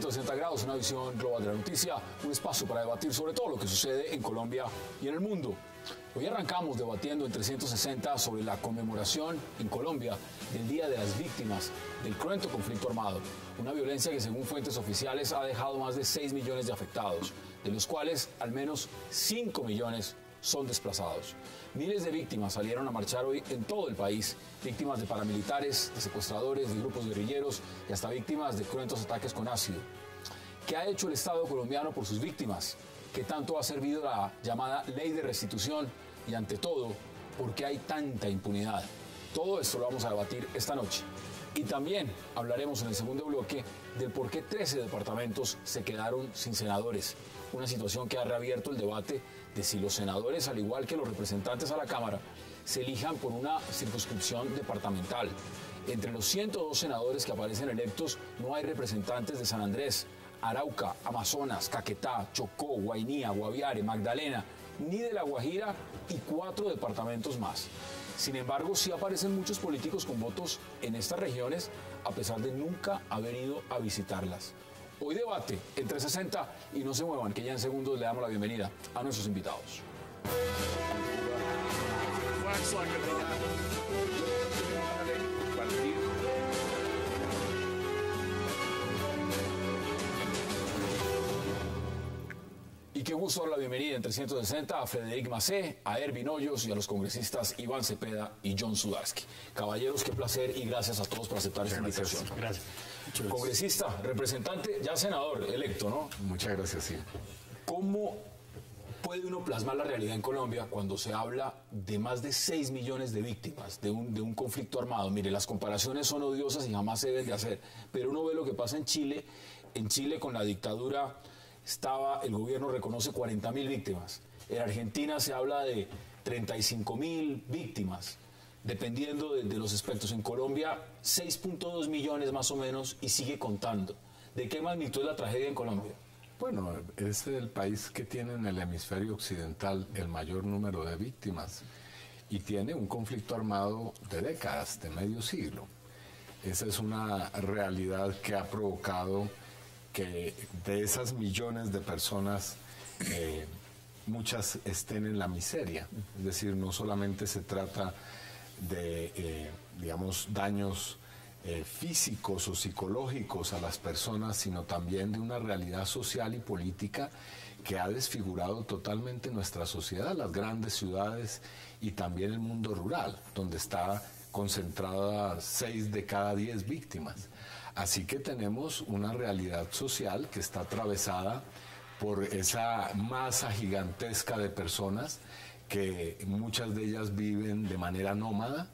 360 grados, una visión global de la noticia, un espacio para debatir sobre todo lo que sucede en Colombia y en el mundo. Hoy arrancamos debatiendo en 360 sobre la conmemoración en Colombia del Día de las Víctimas del cruento conflicto armado, una violencia que según fuentes oficiales ha dejado más de 6 millones de afectados, de los cuales al menos 5 millones son desplazados. Miles de víctimas salieron a marchar hoy en todo el país, víctimas de paramilitares, de secuestradores, de grupos guerrilleros y hasta víctimas de cruentos ataques con ácido. ¿Qué ha hecho el Estado colombiano por sus víctimas? ¿Qué tanto ha servido la llamada ley de restitución? Y ante todo, ¿por qué hay tanta impunidad? Todo esto lo vamos a debatir esta noche. Y también hablaremos en el segundo bloque del por qué 13 departamentos se quedaron sin senadores. Una situación que ha reabierto el debate si los senadores, al igual que los representantes a la Cámara, se elijan por una circunscripción departamental. Entre los 102 senadores que aparecen electos no hay representantes de San Andrés, Arauca, Amazonas, Caquetá, Chocó, Guainía, Guaviare, Magdalena, ni de La Guajira y cuatro departamentos más. Sin embargo, sí aparecen muchos políticos con votos en estas regiones a pesar de nunca haber ido a visitarlas. Hoy debate entre 60 y no se muevan, que ya en segundos le damos la bienvenida a nuestros invitados. Y qué gusto dar la bienvenida en 360 a Frederic Macé, a Ervin Hoyos y a los congresistas Iván Cepeda y John Sudarsky. Caballeros, qué placer y gracias a todos por aceptar esta invitación. Gracias. Congresista, representante, ya senador electo, ¿no? Muchas gracias, sí. ¿Cómo puede uno plasmar la realidad en Colombia cuando se habla de más de 6 millones de víctimas de un, de un conflicto armado? Mire, las comparaciones son odiosas y jamás se deben de hacer, pero uno ve lo que pasa en Chile. En Chile con la dictadura estaba, el gobierno reconoce 40 mil víctimas. En Argentina se habla de 35 mil víctimas, dependiendo de, los aspectos. En Colombia, 6.2 millones más o menos y sigue contando. ¿De qué magnitud es la tragedia en Colombia? Bueno, es el país que tiene en el hemisferio occidental el mayor número de víctimas y tiene un conflicto armado de décadas, de medio siglo. Esa es una realidad que ha provocado que de esas millones de personas, eh, muchas estén en la miseria. Es decir, no solamente se trata de, eh, digamos, daños eh, físicos o psicológicos a las personas, sino también de una realidad social y política que ha desfigurado totalmente nuestra sociedad, las grandes ciudades y también el mundo rural, donde está concentrada seis de cada diez víctimas. Así que tenemos una realidad social que está atravesada por esa masa gigantesca de personas que muchas de ellas viven de manera nómada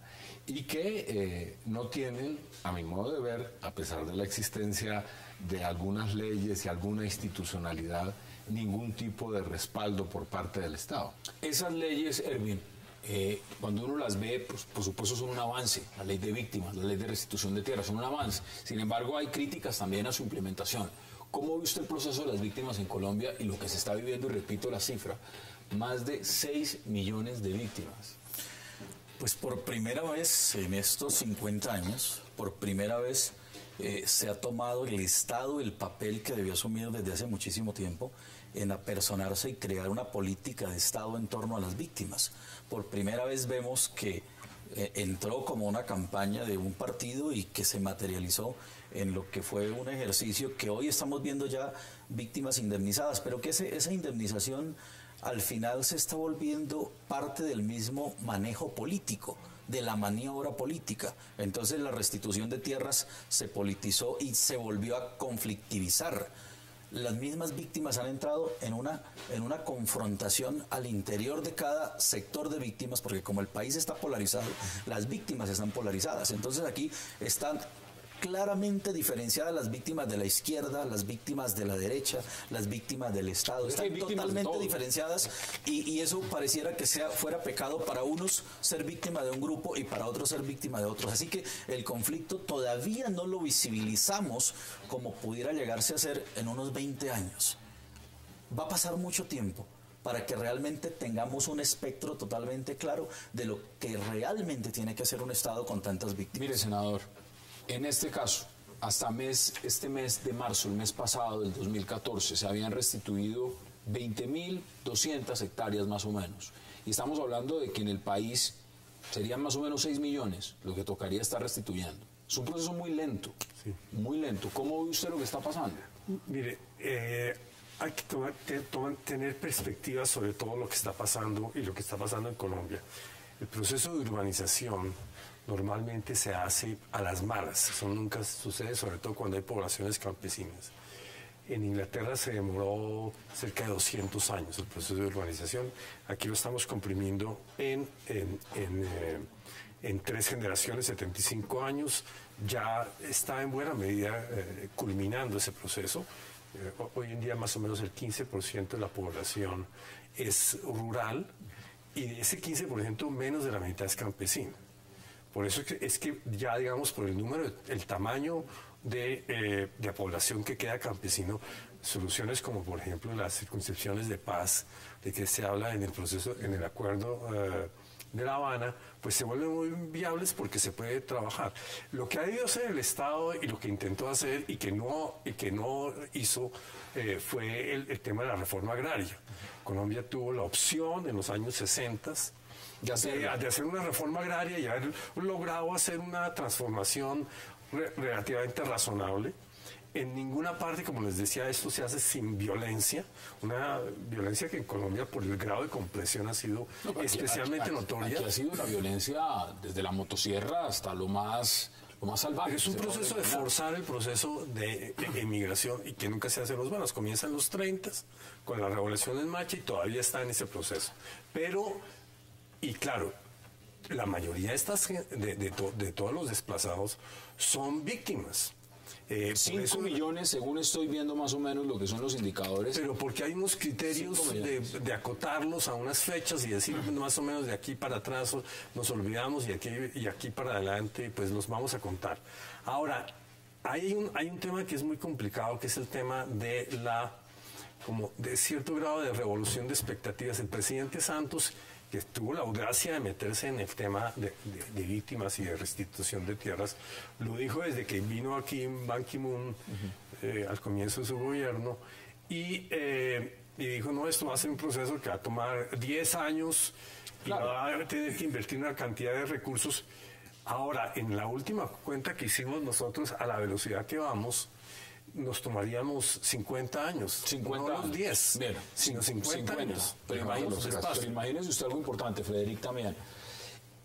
y que eh, no tienen, a mi modo de ver, a pesar de la existencia de algunas leyes y alguna institucionalidad, ningún tipo de respaldo por parte del Estado. Esas leyes, Erwin, eh, cuando uno las ve, pues, por supuesto son un avance, la ley de víctimas, la ley de restitución de tierras, son un avance. Sin embargo, hay críticas también a su implementación. ¿Cómo ve usted el proceso de las víctimas en Colombia y lo que se está viviendo? Y repito la cifra, más de 6 millones de víctimas. Pues por primera vez en estos 50 años, por primera vez eh, se ha tomado el Estado el papel que debió asumir desde hace muchísimo tiempo en apersonarse y crear una política de Estado en torno a las víctimas. Por primera vez vemos que eh, entró como una campaña de un partido y que se materializó en lo que fue un ejercicio que hoy estamos viendo ya víctimas indemnizadas, pero que ese, esa indemnización al final se está volviendo parte del mismo manejo político, de la maniobra política. Entonces la restitución de tierras se politizó y se volvió a conflictivizar. Las mismas víctimas han entrado en una, en una confrontación al interior de cada sector de víctimas, porque como el país está polarizado, las víctimas están polarizadas. Entonces aquí están claramente diferenciadas las víctimas de la izquierda, las víctimas de la derecha, las víctimas del Estado. Están totalmente diferenciadas y, y, eso pareciera que sea fuera pecado para unos ser víctima de un grupo y para otros ser víctima de otros. Así que el conflicto todavía no lo visibilizamos como pudiera llegarse a ser en unos 20 años. Va a pasar mucho tiempo para que realmente tengamos un espectro totalmente claro de lo que realmente tiene que hacer un Estado con tantas víctimas. Mire, senador, en este caso, hasta mes, este mes de marzo, el mes pasado del 2014, se habían restituido 20.200 hectáreas más o menos. Y estamos hablando de que en el país serían más o menos 6 millones lo que tocaría estar restituyendo. Es un proceso muy lento, muy lento. ¿Cómo ve usted lo que está pasando? Mire, eh, hay que tomar, tener perspectiva sobre todo lo que está pasando y lo que está pasando en Colombia. El proceso de urbanización normalmente se hace a las malas, eso nunca sucede, sobre todo cuando hay poblaciones campesinas. En Inglaterra se demoró cerca de 200 años el proceso de urbanización. Aquí lo estamos comprimiendo en, en, eh, en, tres generaciones, 75 años. Ya está en buena medida eh, culminando ese proceso. Eh, hoy en día más o menos el 15% de la población es rural y de ese 15% menos de la mitad es campesina. Por eso es que, ya, digamos, por el número, el tamaño de, eh, población que queda campesino, soluciones como, por ejemplo, las circunscripciones de paz, de que se habla en el proceso, en el acuerdo eh, de La Habana, pues se vuelven muy viables porque se puede trabajar. Lo que ha debido hacer el Estado y lo que intentó hacer y que no, que no hizo eh, fue el, el, tema de la reforma agraria. Colombia tuvo la opción en los años 60 de hacer, una reforma agraria y haber logrado hacer una transformación relativamente razonable. En ninguna parte, como les decía, esto se hace sin violencia, una violencia que en Colombia por el grado de compresión ha sido especialmente notoria. Aquí ha sido una violencia desde la motosierra hasta lo más lo más salvaje. Es un proceso de forzar el proceso de, emigración y que nunca se hace los buenos. Comienza en los 30 con la revolución en marcha y todavía está en ese proceso. Pero y claro, la mayoría de, estas, de, de, todos los desplazados son víctimas. 5 eh, millones, según estoy viendo más o menos lo que son los indicadores. Pero porque hay unos criterios de, acotarlos a unas fechas y decir más o menos de aquí para atrás nos olvidamos y aquí, y aquí para adelante pues los vamos a contar. Ahora, hay un, hay un tema que es muy complicado, que es el tema de la como de cierto grado de revolución de expectativas. El presidente Santos que tuvo la audacia de meterse en el tema de, víctimas y de restitución de tierras, lo dijo desde que vino aquí en Ban Ki-moon eh, al comienzo de su gobierno y, eh, y, dijo, no, esto va a ser un proceso que va a tomar 10 años y va a tener que invertir una cantidad de recursos. Ahora, en la última cuenta que hicimos nosotros, a la velocidad que vamos, nos tomaríamos 50 años. 50 no los 10, Bien, sino 50, años. Pero, imagínese, usted algo importante, Frederic, también.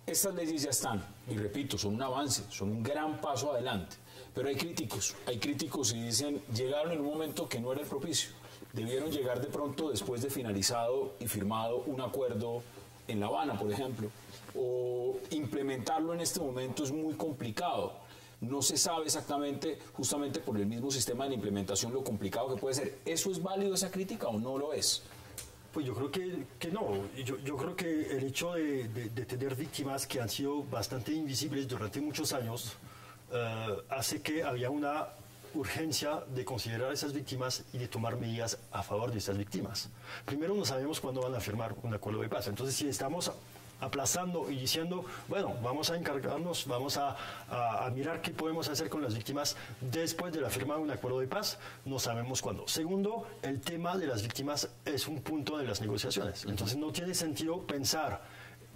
Estas leyes ya están, y repito, son un avance, son un gran paso adelante. Pero hay críticos, hay críticos y dicen, llegaron en un momento que no era el propicio. Debieron llegar de pronto después de finalizado y firmado un acuerdo en La Habana, por ejemplo. O implementarlo en este momento es muy complicado no se sabe exactamente, justamente por el mismo sistema de implementación, lo complicado que puede ser. ¿Eso es válido esa crítica o no lo es? Pues yo creo que, que no. Yo, creo que el hecho de, tener víctimas que han sido bastante invisibles durante muchos años eh, hace que haya una urgencia de considerar a esas víctimas y de tomar medidas a favor de esas víctimas. Primero, no sabemos cuándo van a firmar un acuerdo de paz. Entonces, si estamos aplazando y diciendo, bueno, vamos a encargarnos, vamos a, mirar qué podemos hacer con las víctimas después de la firma de un acuerdo de paz, no sabemos cuándo. Segundo, el tema de las víctimas es un punto de las negociaciones. Entonces no tiene sentido pensar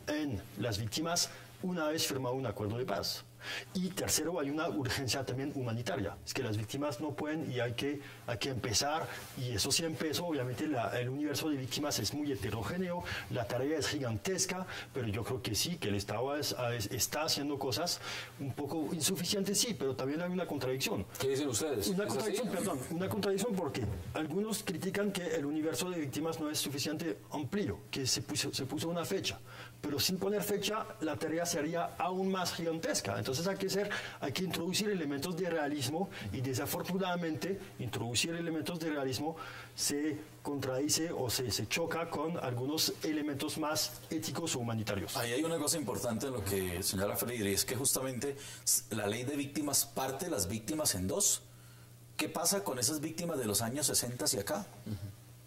en las víctimas una vez firmado un acuerdo de paz. Y tercero, hay una urgencia también humanitaria. Es que las víctimas no pueden y hay que, hay que empezar, y eso sí empezó, obviamente el universo de víctimas es muy heterogéneo, la tarea es gigantesca, pero yo creo que sí, que el Estado está haciendo cosas un poco insuficientes, sí, pero también hay una contradicción. ¿Qué dicen ustedes? Una contradicción, perdón, una contradicción porque algunos critican que el universo de víctimas no es suficiente amplio, que se puso, se puso una fecha, pero sin poner fecha la tarea sería aún más gigantesca. Entonces hay que, ser, hay que introducir elementos de realismo y desafortunadamente introducir elementos de realismo se contradice o se, se choca con algunos elementos más éticos o humanitarios. Ahí hay una cosa importante en lo que señala Freire, es que justamente la ley de víctimas parte las víctimas en dos. ¿Qué pasa con esas víctimas de los años 60 y acá?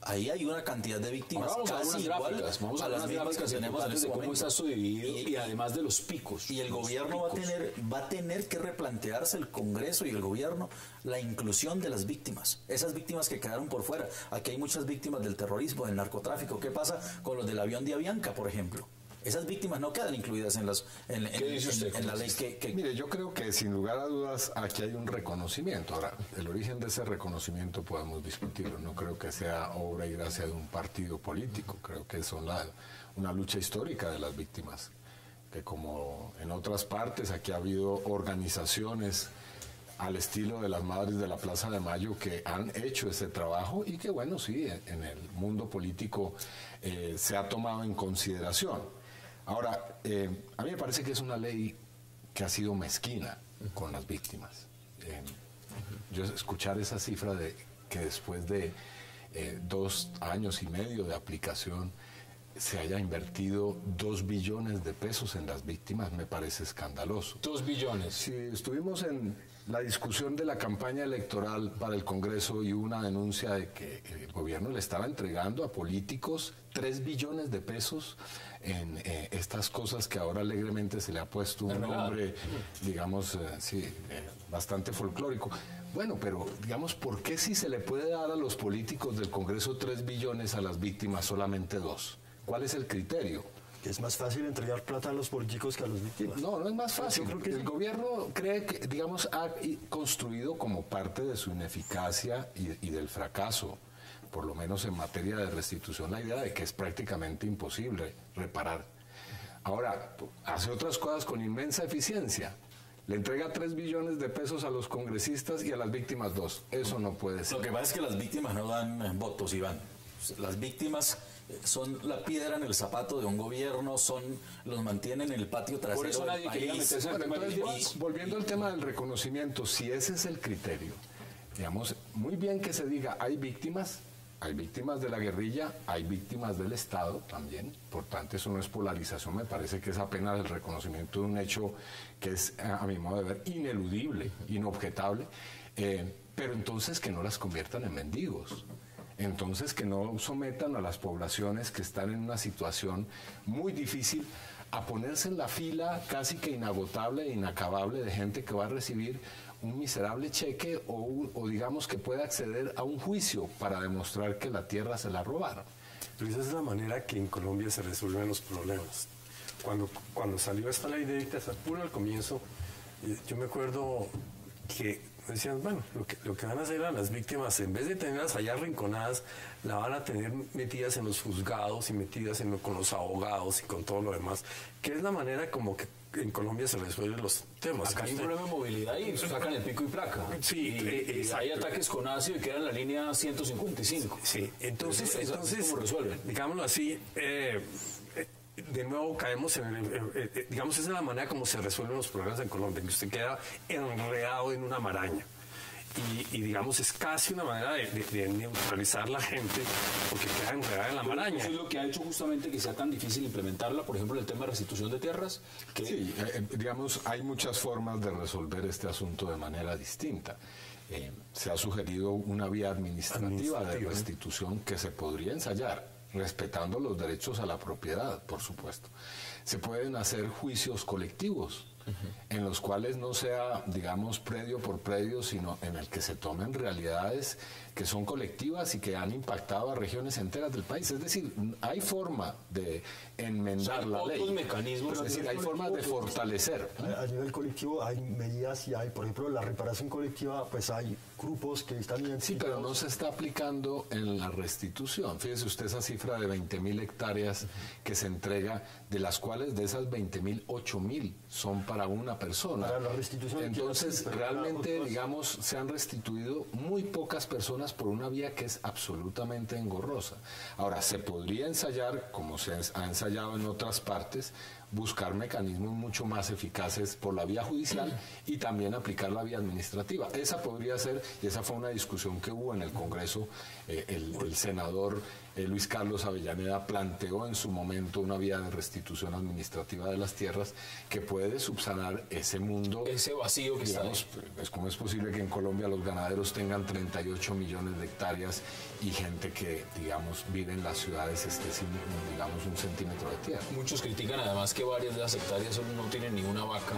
Ahí hay una cantidad de víctimas Ahora vamos a casi unas igual gráficas, vamos a a las mismas que tenemos en este de cómo está esto dividido y, además de los picos. Y el gobierno va a tener va a tener que replantearse el Congreso y el gobierno la inclusión de las víctimas, esas víctimas que quedaron por fuera. Aquí hay muchas víctimas del terrorismo, del narcotráfico. ¿Qué pasa con los del avión de Avianca, por ejemplo? Esas víctimas no quedan incluidas en las en, en- ¿Qué dice en- usted, en la ley que, que- Mire, yo creo que sin lugar a dudas aquí hay un reconocimiento. Ahora, el origen de ese reconocimiento podemos discutirlo. No creo que sea obra y gracia de un partido político. Creo que la- una lucha histórica de las víctimas. Que como en otras partes, aquí ha habido organizaciones al estilo de las Madres de la Plaza de Mayo que han hecho ese trabajo y que, bueno, sí, en, en el mundo político eh, se ha tomado en consideración. Ahora, eh, a mí me parece que es una ley que ha sido mezquina con las víctimas. Eh, yo escuchar esa cifra de que después de eh, dos años y medio de aplicación se haya invertido dos billones de pesos en las víctimas me parece escandaloso. Dos billones. Si estuvimos en la discusión de la campaña electoral para el Congreso y una denuncia de que el gobierno le estaba entregando a políticos tres billones de pesos en eh, estas cosas que ahora alegremente se le ha puesto un nombre, digamos, eh, sí, eh, bastante folclórico. Bueno, pero digamos, ¿por qué si se le puede dar a los políticos del Congreso tres billones a las víctimas solamente dos? ¿Cuál es el criterio? Que es más fácil entregar plata a los políticos que a las víctimas. No, no es más fácil. Yo creo que el sí. gobierno cree que, digamos, ha i- construido como parte de su ineficacia y, y del fracaso, por lo menos en materia de restitución, la idea de que es prácticamente imposible reparar. Ahora, hace otras cosas con inmensa eficiencia. Le entrega 3 billones de pesos a los congresistas y a las víctimas 2. Eso no puede ser. Lo que pasa es que las víctimas no dan eh, votos, Iván. Las víctimas son la piedra en el zapato de un gobierno, son los mantienen en el patio trasero Por eso nadie quería meterse Bueno, entonces, volviendo al tema del reconocimiento, si ese es el criterio, digamos, muy bien que se diga, hay víctimas, hay víctimas de la guerrilla, hay víctimas del Estado también, por tanto eso no es polarización, me parece que es apenas el reconocimiento de un hecho que es, a a mi modo de ver, ineludible, inobjetable, eh, pero entonces que no las conviertan en mendigos. Entonces que no sometan a las poblaciones que están en una situación muy difícil a ponerse en la fila casi que inagotable e inacabable de gente que va a recibir un miserable cheque o, un- o digamos que puede acceder a un juicio para demostrar que la tierra se la robaron. Pero esa es la manera que en Colombia se resuelven los problemas. Cuando, cuando salió esta ley de dictas, puro al comienzo, eh, yo me acuerdo que decían, bueno, lo que, lo que van a hacer a las víctimas, en vez de tenerlas allá arrinconadas, la van a tener metidas en los juzgados y metidas en lo- con los abogados y con todo lo demás, que es la manera como que en Colombia se resuelven los temas. Acá hay un problema de movilidad y sacan el pico y placa. Sí, y, eh, hay ataques con ácido y quedan la línea 155. Sí, entonces, entonces ¿cómo resuelven? digámoslo así, eh, de nuevo caemos en el, eh, eh, digamos, esa es la manera como se resuelven los problemas en Colombia, que usted queda enredado en una maraña. Y, y, digamos, es casi una manera de, de- de neutralizar la gente porque queda enredada en la maraña. Eso es lo que ha hecho justamente que sea tan difícil implementarla, por ejemplo, el tema de restitución de tierras, que Sí, eh, eh, digamos, hay muchas formas de resolver este asunto de manera distinta. Eh, se ha sugerido una vía administrativa, de Administrativa, ¿eh? restitución que se podría ensayar, respetando los derechos a la propiedad, por supuesto. Se pueden hacer juicios colectivos, en los cuales no sea, digamos, predio por predio, sino en el que se tomen realidades que son colectivas y que han impactado a regiones enteras del país. Es decir, hay forma de enmendar O sea, hay la otros ley. mecanismos. es decir, hay formas de fortalecer. A, nivel colectivo hay medidas y hay, por ejemplo, la reparación colectiva, pues hay grupos que están Sí, identificados. pero no se está aplicando en la restitución. Fíjese usted esa cifra de 20 mil hectáreas que se entrega, de las cuales de esas 20 mil, 8 mil son para una persona. Para la restitución, Entonces, sí, realmente, digamos, se han restituido muy pocas personas por una vía que es absolutamente engorrosa. Ahora, se podría ensayar, como se ha ensayado en otras partes, buscar mecanismos mucho más eficaces por la vía judicial y también aplicar la vía administrativa. Esa podría ser, y esa fue una discusión que hubo en el Congreso, eh, el, el senador eh, Luis Carlos Avellaneda planteó en su momento una vía de restitución administrativa de las tierras que puede subsanar ese mundo. Ese vacío que digamos, está Es como es posible que en Colombia los ganaderos tengan 38 millones de hectáreas y gente que, digamos, vive en las ciudades esté sin, digamos, un centímetro de tierra. Muchos critican además que varias de las hectáreas no tienen ni una vaca.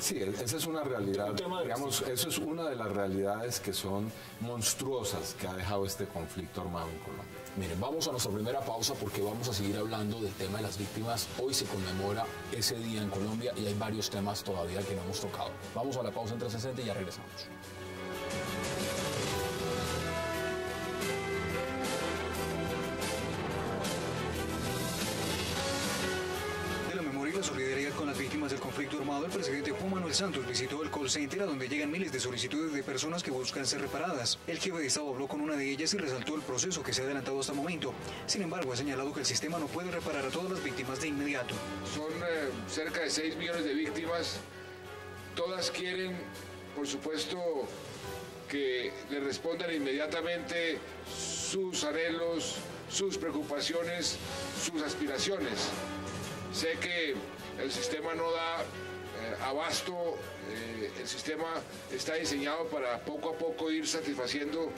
Sí, e-, esa es una realidad. Digamos, eso es una de las realidades que son monstruosas que ha dejado este conflicto armado en Colombia. Miren, vamos a nuestra primera pausa porque vamos a seguir hablando del tema de las víctimas. Hoy se conmemora ese día en Colombia y hay varios temas todavía que no hemos tocado. Vamos a la pausa entre 60 y ya regresamos. El presidente Juan Manuel Santos visitó el call center a donde llegan miles de solicitudes de personas que buscan ser reparadas. El jefe de Estado habló con una de ellas y resaltó el proceso que se ha adelantado hasta el momento. Sin embargo, ha señalado que el sistema no puede reparar a todas las víctimas de inmediato. Son eh, cerca de 6 millones de víctimas. Todas quieren, por supuesto, que le respondan inmediatamente sus anhelos, sus preocupaciones, sus aspiraciones. Sé que el sistema no da abasto, eh, el sistema está diseñado para poco a poco ir satisfaciendo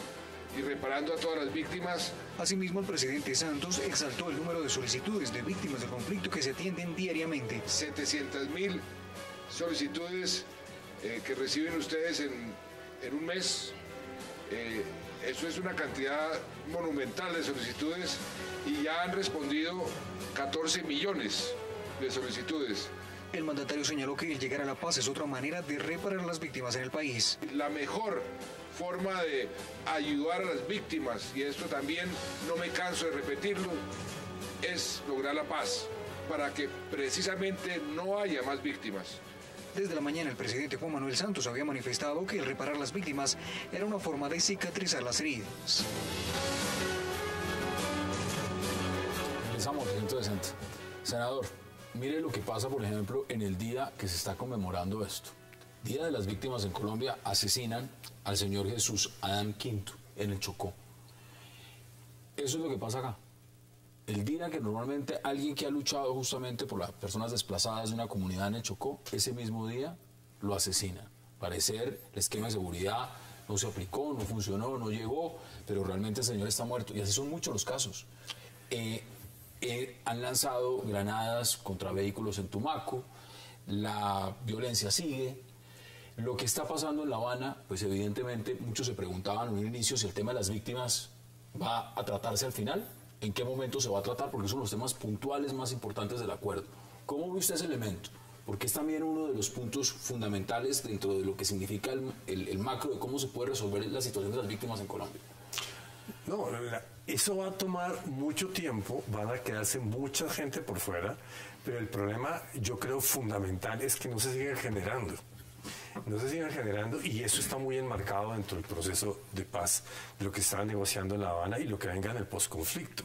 y reparando a todas las víctimas. Asimismo, el presidente Santos exaltó el número de solicitudes de víctimas del conflicto que se atienden diariamente. 700 mil solicitudes eh, que reciben ustedes en, en un mes. eso es una cantidad monumental de solicitudes y ya han respondido 14 millones de solicitudes. El mandatario señaló que el llegar a la paz es otra manera de reparar a las víctimas en el país. La mejor forma de ayudar a las víctimas, y esto también no me canso de repetirlo, es lograr la paz, para que precisamente no haya más víctimas. Desde la mañana el presidente Juan Manuel Santos había manifestado que el reparar las víctimas era una forma de cicatrizar las heridas. Empezamos, Senador, Mire lo que pasa, por ejemplo, en el día que se está conmemorando esto. Día de las Víctimas en Colombia asesinan al señor Jesús Adán Quinto en el Chocó. Eso es lo que pasa acá. El día que normalmente alguien que ha luchado justamente por las personas desplazadas de una comunidad en el Chocó, ese mismo día lo asesina. Parecer el esquema de seguridad no se aplicó, no funcionó, no llegó, pero realmente el señor está muerto. Y así son muchos los casos. Eh, eh, han lanzado granadas contra vehículos en Tumaco, la violencia sigue. Lo que está pasando en La Habana, pues evidentemente muchos se preguntaban en un inicio si el tema de las víctimas va a tratarse al final, en qué momento se va a tratar, porque son los temas puntuales más importantes del acuerdo. ¿Cómo ve usted ese elemento? Porque es también uno de los puntos fundamentales dentro de lo que significa el, macro de cómo se puede resolver la situación de las víctimas en Colombia. No, eso va a tomar mucho tiempo, van a quedarse mucha gente por fuera, pero el problema yo creo fundamental es que no se sigan generando. No se sigan generando y eso está muy enmarcado dentro del proceso de paz, de lo que están negociando en La Habana y lo que venga en el posconflicto.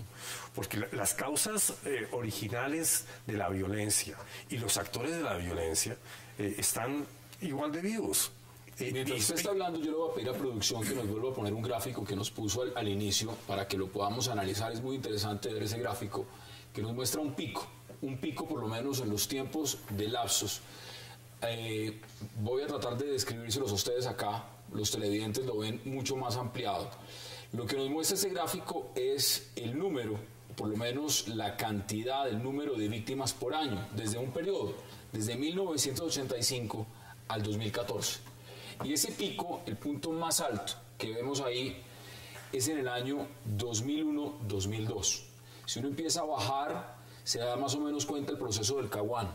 Porque las causas eh, originales de la violencia y los actores de la violencia eh, están igual de vivos. Mientras usted está hablando, yo le voy a pedir a producción que nos vuelva a poner un gráfico que nos puso al, inicio para que lo podamos analizar. Es muy interesante ver ese gráfico que nos muestra un pico, un pico por lo menos en los tiempos de lapsos. Eh, voy a tratar de describírselos a ustedes acá, los televidentes lo ven mucho más ampliado. Lo que nos muestra ese gráfico es el número, por lo menos la cantidad, el número de víctimas por año, desde un periodo, desde 1985 al 2014. Y ese pico, el punto más alto que vemos ahí, es en el año 2001-2002. Si uno empieza a bajar, se da más o menos cuenta el proceso del Caguán.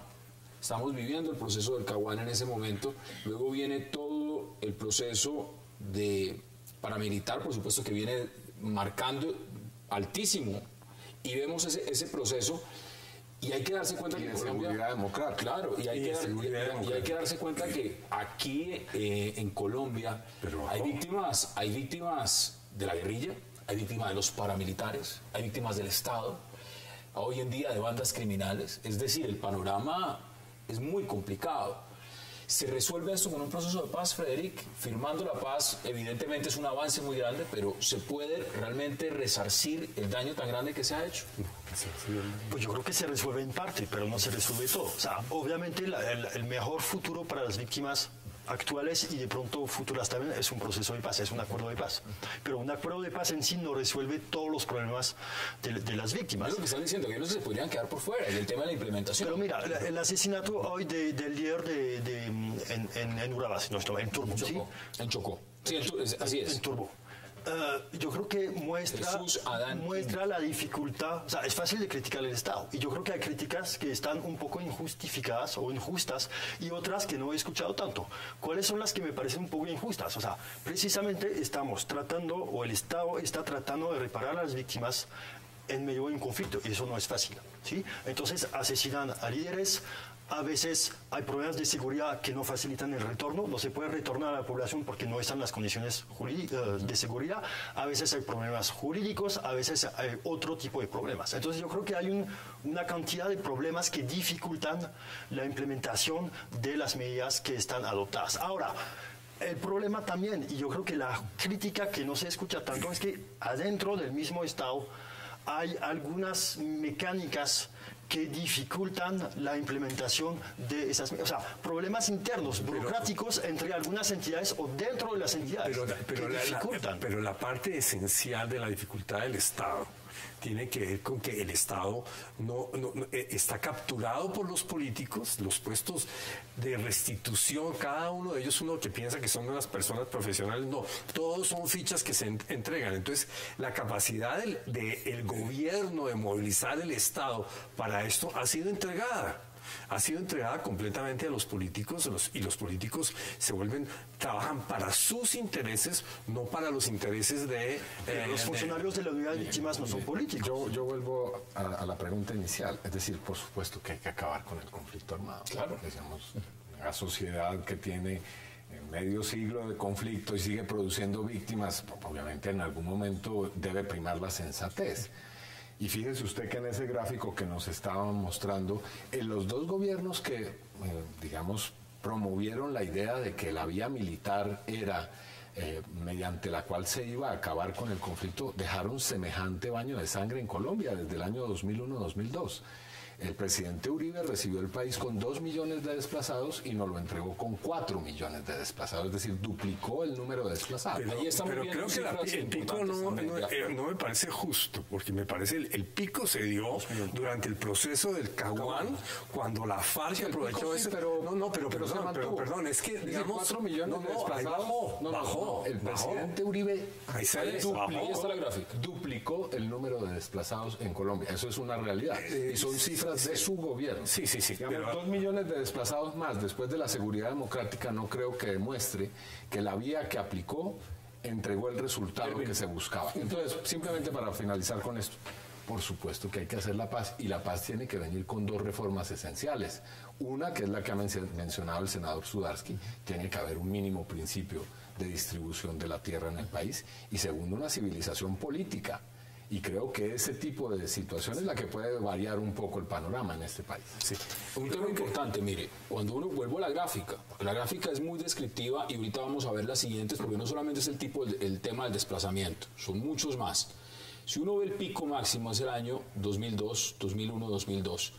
Estamos viviendo el proceso del Caguán en ese momento. Luego viene todo el proceso de paramilitar, por supuesto, que viene marcando altísimo. Y vemos ese, ese proceso y hay que darse cuenta que Colombia, democrática. Claro, y hay, que, darse cuenta que aquí eh, en Colombia hay víctimas, hay víctimas de la guerrilla, hay víctimas de los paramilitares, hay víctimas del Estado, hoy en día de bandas criminales. Es decir, el panorama es muy complicado. ¿Se resuelve esto con un proceso de paz, Frederic? Firmando la paz, evidentemente es un avance muy grande, pero ¿se puede realmente resarcir el daño tan grande que se ha hecho? Pues yo creo que se resuelve en parte, pero no se resuelve todo. O sea, obviamente el, el mejor futuro para las víctimas actuales y de pronto futuras también es un proceso de paz, es un acuerdo de paz. Pero un acuerdo de paz en sí no resuelve todos los problemas de, las víctimas. Es lo que están diciendo, que no se podrían quedar por fuera, y el tema de la implementación. Pero mira, el asesinato hoy del líder de, en, en, en Urabas, no, en Turbo, en Chocó. En Chocó. Sí, así es. En Turbo. Eh, yo creo que muestra, muestra la dificultad, o sea, es fácil de criticar el Estado, y yo creo que hay críticas que están un poco injustificadas o injustas, y otras que no he escuchado tanto. ¿Cuáles son las que me parecen un poco injustas? O sea, precisamente estamos tratando, o el Estado está tratando de reparar a las víctimas en medio de un conflicto, y eso no es fácil. ¿sí? Entonces asesinan a líderes, a veces hay problemas de seguridad que no facilitan el retorno, no se puede retornar a la población porque no están las condiciones eh, de seguridad, a veces hay problemas jurídicos, a veces hay otro tipo de problemas. Entonces yo creo que hay una cantidad de problemas que dificultan la implementación de las medidas que están adoptadas. Ahora, el problema también, y yo creo que la crítica que no se escucha tanto, es que adentro del mismo Estado hay algunas mecánicas que dificultan la implementación de esas, o sea, problemas internos, burocráticos entre algunas entidades o dentro de las entidades pero, que dificultan. pero la parte esencial de la dificultad del Estado tiene que ver con que el Estado no, eh, está capturado por los políticos, los puestos de restitución, cada uno de ellos uno que piensa que son unas personas profesionales, no, todos son fichas que se entregan. Entonces, la capacidad del de gobierno de movilizar el Estado para esto ha sido entregada ha sido entregada completamente a los políticos y los políticos se vuelven, trabajan para sus intereses, no para los intereses de... Eh, los funcionarios de, la unidad de víctimas no son políticos. Yo, yo vuelvo a, la pregunta inicial, es decir, por supuesto que hay que acabar con el conflicto armado. Claro. Decíamos, una sociedad que tiene medio siglo de conflicto y sigue produciendo víctimas, obviamente en algún momento debe primar la sensatez. Y fíjese usted que en ese gráfico que nos estaban mostrando, en los dos gobiernos que, eh, digamos, promovieron la idea de que la vía militar era eh, mediante la cual se iba a acabar con el conflicto, dejaron semejante baño de sangre en Colombia desde el año 2001-2002. El presidente Uribe recibió el país con 2 millones de desplazados y nos lo entregó con 4 millones de desplazados, es decir, duplicó el número de desplazados. Pero, creo que el pico eh, no, me parece justo, porque me parece el, el pico se dio durante el proceso del Caguán, cuando la FARC aprovechó ese... pero, no, no, pero, perdón, pero, perdón, es que digamos... 4 millones de desplazados... Bajó, bajó, el presidente Uribe ahí sale, duplicó, la duplicó el número de desplazados en Colombia. Eso es una realidad. Eh, y son cifras de su gobierno. Sí, sí, sí. pero... Dos millones de desplazados más después de la seguridad democrática no creo que demuestre que la vía que aplicó entregó el resultado que se buscaba. Entonces, simplemente para finalizar con esto, por supuesto que hay que hacer la paz y la paz tiene que venir con dos reformas esenciales. Una, que es la que ha mencionado el senador Sudarsky, tiene que haber un mínimo principio de distribución de la tierra en el país y segundo, una civilización política y creo que ese tipo de situación es la que puede variar un poco el panorama en este país. Sí. Un tema importante, mire, cuando uno vuelve a la gráfica, la gráfica es muy descriptiva y ahorita vamos a ver las siguientes porque no solamente es el tipo el, tema del desplazamiento, son muchos más. Si uno ve el pico máximo es el año 2002, 2001, 2002.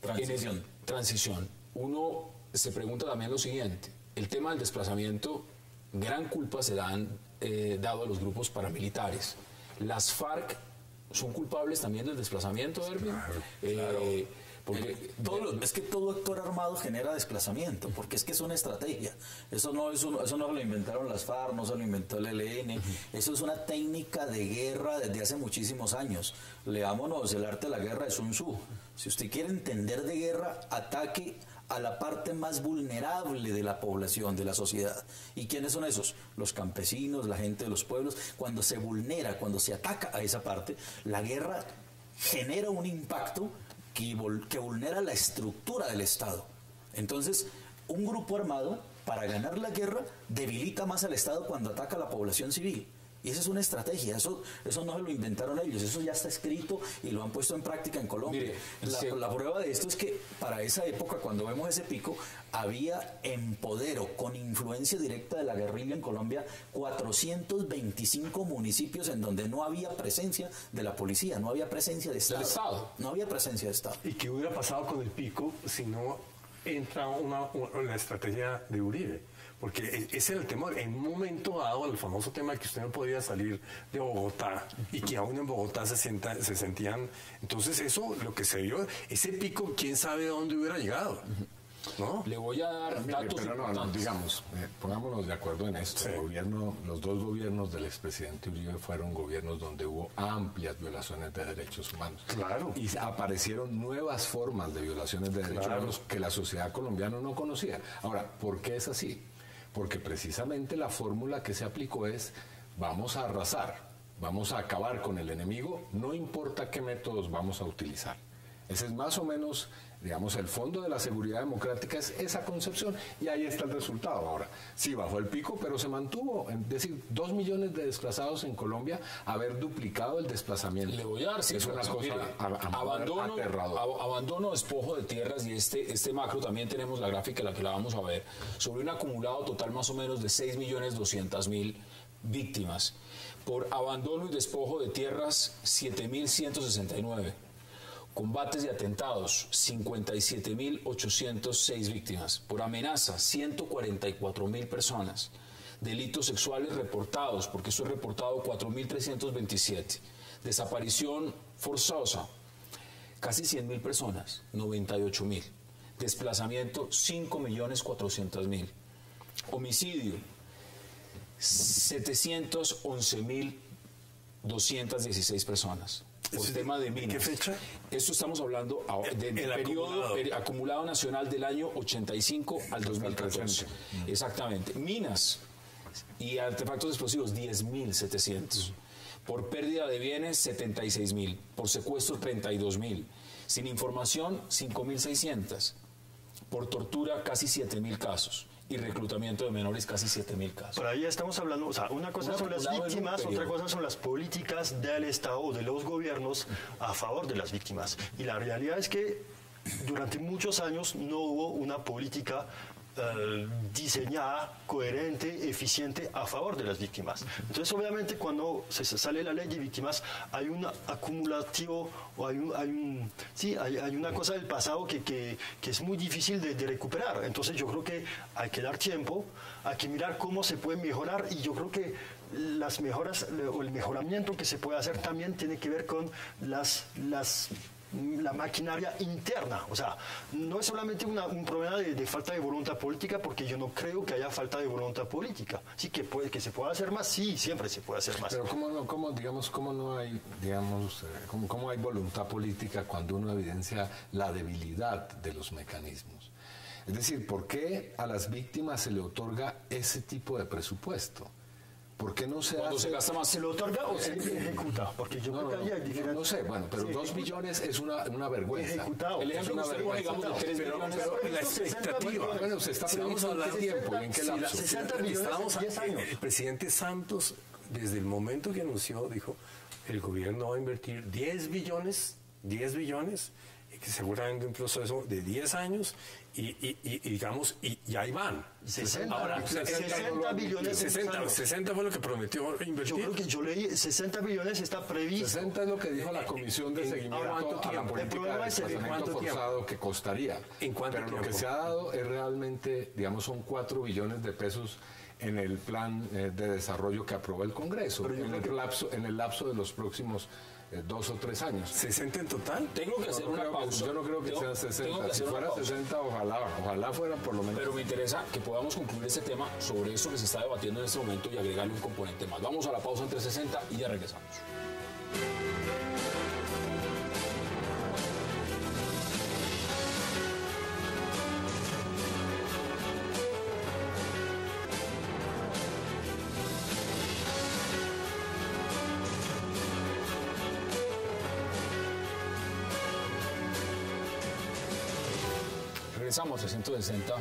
Transición. transición. Uno se pregunta también lo siguiente, el tema del desplazamiento, gran culpa se han eh, dado a los grupos paramilitares las FARC son culpables también del desplazamiento, Erwin. Eh, porque eh, todo es que todo actor armado genera desplazamiento, porque es que es una estrategia. Eso no, es eso no lo inventaron las FARC, no se lo inventó el ELN. Eso es una técnica de guerra desde hace muchísimos años. Leámonos el arte de la guerra de Sun Tzu. Si usted quiere entender de guerra, ataque a la parte más vulnerable de la población, de la sociedad. ¿Y quiénes son esos? Los campesinos, la gente de los pueblos. Cuando se vulnera, cuando se ataca a esa parte, la guerra genera un impacto que, que vulnera la estructura del Estado. Entonces, un grupo armado, para ganar la guerra, debilita más al Estado cuando ataca a la población civil. Y esa es una estrategia, eso, eso no se lo inventaron ellos, eso ya está escrito y lo han puesto en práctica en Colombia. la, la, prueba de esto es que para esa época, cuando vemos ese pico, había en poder o con influencia directa de la guerrilla en Colombia 425 municipios en donde no había presencia de la policía, no había presencia de Estado. Estado. No había presencia de Estado. ¿Y qué hubiera pasado con el pico si no entra una, una estrategia de Uribe? Porque ese era el temor. En un momento dado, el famoso tema que usted no podía salir de Bogotá y que aún en Bogotá se, sienta, se sentían. Entonces, eso, lo que se vio, ese pico, quién sabe dónde hubiera llegado. ¿No? Le voy a dar datos pero no, digamos, eh, pongámonos de acuerdo en esto. El gobierno, los dos gobiernos del expresidente Uribe fueron gobiernos donde hubo amplias violaciones de derechos humanos. Claro. Y aparecieron nuevas formas de violaciones de derechos humanos que la sociedad colombiana no conocía. Ahora, ¿por qué es así? Porque precisamente la fórmula que se aplicó es vamos a arrasar, vamos a acabar con el enemigo, no importa qué métodos vamos a utilizar. Ese es más o menos Digamos, el fondo de la seguridad democrática es esa concepción y ahí está el resultado. Ahora, sí bajó el pico, pero se mantuvo. Es decir, dos millones de desplazados en Colombia, haber duplicado el desplazamiento. Le voy a dar es una cosa abandono, abandono, despojo de tierras y este, este macro también tenemos la gráfica la que la vamos a ver sobre un acumulado total más o menos de 6 millones 200 mil víctimas. Por abandono y despojo de tierras, 7.169 Combates y atentados, 57.806 víctimas. Por amenaza, 144.000 personas. Delitos sexuales reportados, porque eso es reportado 4.327. Desaparición forzosa, casi 100.000 personas, 98.000. Desplazamiento, 5.400.000. Homicidio, 711.216 personas por tema de minas. ¿Qué fecha? Esto estamos hablando del periodo acumulado. nacional del año 85 al 2014. Exactamente. Minas y artefactos explosivos 10.700. Por pérdida de bienes 76.000. Por secuestro 32.000. Sin información 5.600. Por tortura casi 7.000 casos y reclutamiento de menores casi 7.000 casos. Por ahí estamos hablando, o sea, una cosa son las víctimas, otra cosa son las políticas del Estado o de los gobiernos a favor de las víctimas. Y la realidad es que durante muchos años no hubo una política diseñada, coherente, eficiente a favor de las víctimas. Entonces, obviamente, cuando se sale la ley de víctimas, hay un acumulativo o hay, un, hay, un, sí, hay, hay, una cosa del pasado que, que, que es muy difícil de, de, recuperar. Entonces, yo creo que hay que dar tiempo, hay que mirar cómo se puede mejorar y yo creo que las mejoras o el mejoramiento que se puede hacer también tiene que ver con las, las la maquinaria interna. O sea, no es solamente un problema de, falta de voluntad política, porque yo no creo que haya falta de voluntad política. Sí que puede que se pueda hacer más, sí, siempre se puede hacer más. Pero cómo no, cómo, digamos, cómo no hay, digamos, eh, cómo, cómo hay voluntad política cuando uno evidencia la debilidad de los mecanismos. Es decir, ¿por qué a las víctimas se le otorga ese tipo de presupuesto? ¿Por qué no se hace? se gasta más? ¿Se lo otorga o se ejecuta? Porque yo no, creo que hay No sé, bueno, pero dos millones es una, una vergüenza. Ejecutado. El ejemplo es una vergüenza. Digamos, de 3 pero, millones. Pero la expectativa. Bueno, se está preguntando en qué tiempo y en qué lapso. 60 millones en 10 años. El presidente Santos, desde el momento que anunció, dijo, el gobierno va a invertir 10 billones, 10 billones, seguramente un proceso de 10 años y, y, y, digamos, y, y, ahí van. 60, Ahora, 60, billones. 60, 60 fue lo que prometió invertir. Yo creo que yo leí 60 billones está previsto. 60 es lo que dijo la Comisión de Seguimiento a la política de desplazamiento forzado que costaría. ¿En cuánto Pero tiempo? lo que se ha dado es realmente, digamos, son 4 billones de pesos en el plan eh, de desarrollo que aprobó el Congreso, en el, que... lapso, en el lapso de los próximos eh, dos o tres años. ¿60 en total? Tengo que hacer no una pausa. Que, yo no creo que sean 60. Si fuera 60, ojalá, ojalá fuera por lo menos. Pero me interesa que podamos concluir este tema sobre eso que se está debatiendo en este momento y agregarle un componente más. Vamos a la pausa entre 60 y ya regresamos. Regresamos 360